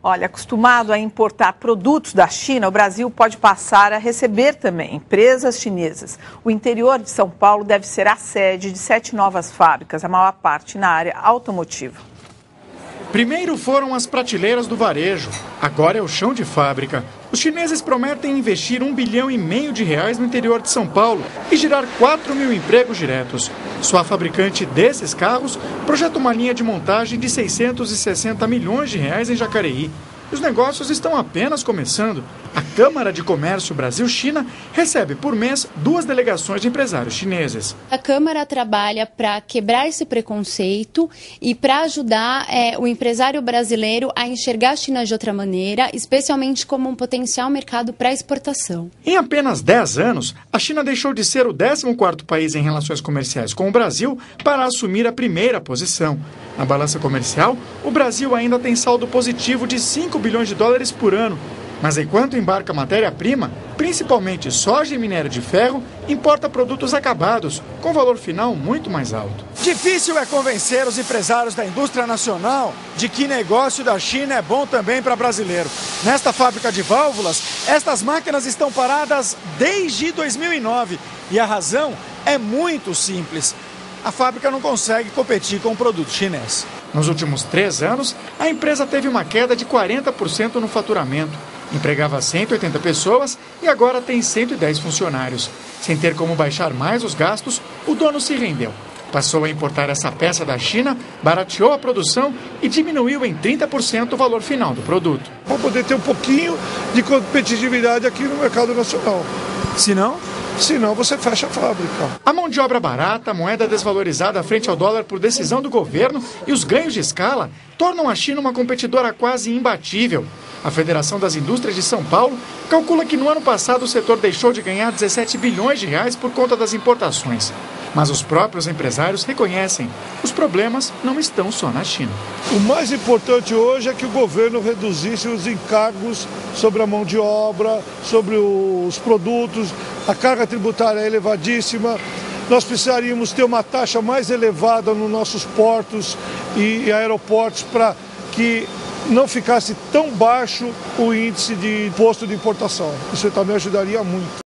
Olha, acostumado a importar produtos da China, o Brasil pode passar a receber também empresas chinesas. O interior de São Paulo deve ser a sede de sete novas fábricas, a maior parte na área automotiva. Primeiro foram as prateleiras do varejo, agora é o chão de fábrica. Os chineses prometem investir um bilhão e meio de reais no interior de São Paulo e gerar 4 mil empregos diretos. Sua fabricante desses carros projeta uma linha de montagem de 660 milhões de reais em Jacareí. Os negócios estão apenas começando. A Câmara de Comércio Brasil-China recebe por mês duas delegações de empresários chineses. A Câmara trabalha para quebrar esse preconceito e para ajudar é, o empresário brasileiro a enxergar a China de outra maneira, especialmente como um potencial mercado para exportação. Em apenas 10 anos, a China deixou de ser o 14º país em relações comerciais com o Brasil para assumir a primeira posição. Na balança comercial, o Brasil ainda tem saldo positivo de 5 bilhões de dólares por ano. Mas enquanto embarca matéria-prima, principalmente soja e minério de ferro, importa produtos acabados, com valor final muito mais alto. Difícil é convencer os empresários da indústria nacional de que negócio da China é bom também para brasileiro. Nesta fábrica de válvulas, estas máquinas estão paradas desde 2009 e a razão é muito simples a fábrica não consegue competir com o produto chinês. Nos últimos três anos, a empresa teve uma queda de 40% no faturamento. Empregava 180 pessoas e agora tem 110 funcionários. Sem ter como baixar mais os gastos, o dono se rendeu. Passou a importar essa peça da China, barateou a produção e diminuiu em 30% o valor final do produto. Para poder ter um pouquinho de competitividade aqui no mercado nacional. Se não, senão você fecha a fábrica. A mão de obra barata, a moeda desvalorizada frente ao dólar por decisão do governo e os ganhos de escala tornam a China uma competidora quase imbatível. A Federação das Indústrias de São Paulo calcula que no ano passado o setor deixou de ganhar 17 bilhões de reais por conta das importações. Mas os próprios empresários reconhecem, os problemas não estão só na China. O mais importante hoje é que o governo reduzisse os encargos sobre a mão de obra, sobre os produtos, a carga tributária é elevadíssima. Nós precisaríamos ter uma taxa mais elevada nos nossos portos e aeroportos para que não ficasse tão baixo o índice de imposto de importação. Isso também ajudaria muito.